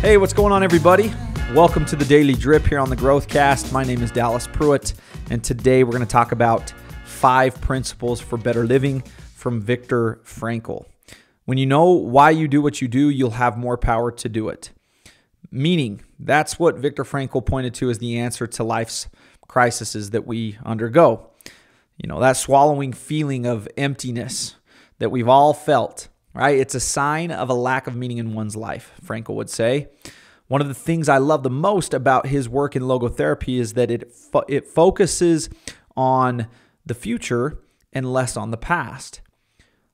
Hey, what's going on, everybody? Welcome to the Daily Drip here on the Growth Cast. My name is Dallas Pruitt, and today we're going to talk about five principles for better living from Viktor Frankl. When you know why you do what you do, you'll have more power to do it. Meaning, that's what Viktor Frankl pointed to as the answer to life's crises that we undergo. You know, that swallowing feeling of emptiness that we've all felt right? It's a sign of a lack of meaning in one's life, Frankl would say. One of the things I love the most about his work in logotherapy is that it fo- it focuses on the future and less on the past.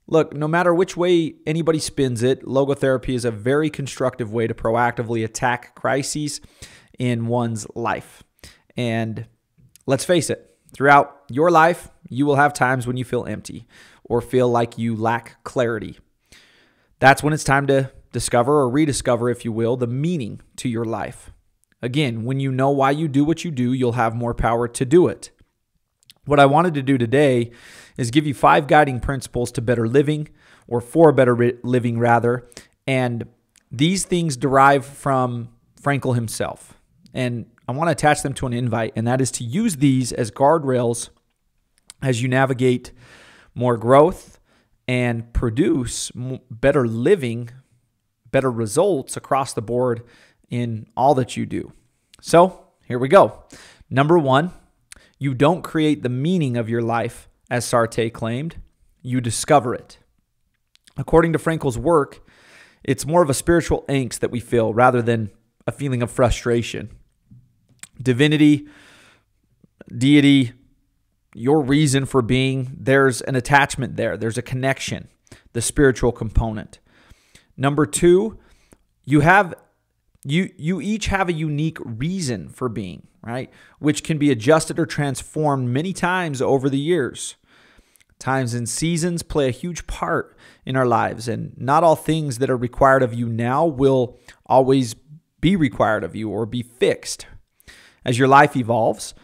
Look, no matter which way anybody spins it, logotherapy is a very constructive way to proactively attack crises in one's life. And let's face it, throughout your life, you will have times when you feel empty or feel like you lack clarity that's when it's time to discover or rediscover, if you will, the meaning to your life. Again, when you know why you do what you do, you'll have more power to do it. What I wanted to do today is give you five guiding principles to better living, or for better living, rather. And these things derive from Frankl himself. And I want to attach them to an invite, and that is to use these as guardrails as you navigate more growth and produce better living, better results across the board in all that you do. So here we go. Number one, you don't create the meaning of your life, as Sartre claimed, you discover it. According to Frankl's work, it's more of a spiritual angst that we feel rather than a feeling of frustration. Divinity, deity, your reason for being, there's an attachment there, there's a connection, the spiritual component. Number two, you have you you each have a unique reason for being, right? Which can be adjusted or transformed many times over the years. Times and seasons play a huge part in our lives, and not all things that are required of you now will always be required of you or be fixed. As your life evolves,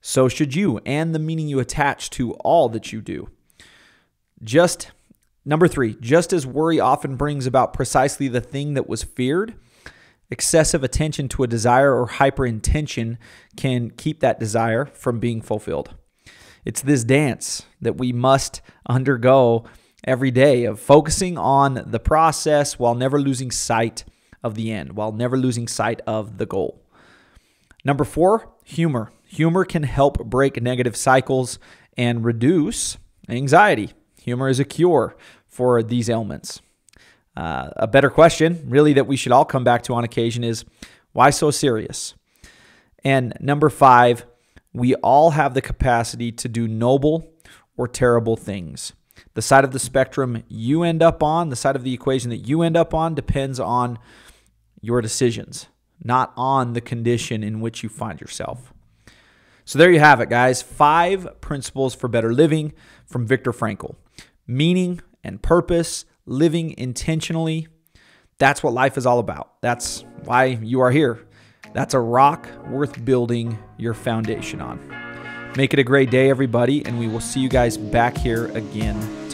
so should you, and the meaning you attach to all that you do. Just number three, just as worry often brings about precisely the thing that was feared, excessive attention to a desire or hyperintention can keep that desire from being fulfilled. It's this dance that we must undergo every day of focusing on the process while never losing sight of the end, while never losing sight of the goal. Number four, humor. Humor can help break negative cycles and reduce anxiety. Humor is a cure for these ailments. Uh, a better question, really, that we should all come back to on occasion is why so serious? And number five, we all have the capacity to do noble or terrible things. The side of the spectrum you end up on, the side of the equation that you end up on, depends on your decisions, not on the condition in which you find yourself. So there you have it, guys. Five principles for better living from Viktor Frankl. Meaning and purpose, living intentionally. That's what life is all about. That's why you are here. That's a rock worth building your foundation on. Make it a great day, everybody, and we will see you guys back here again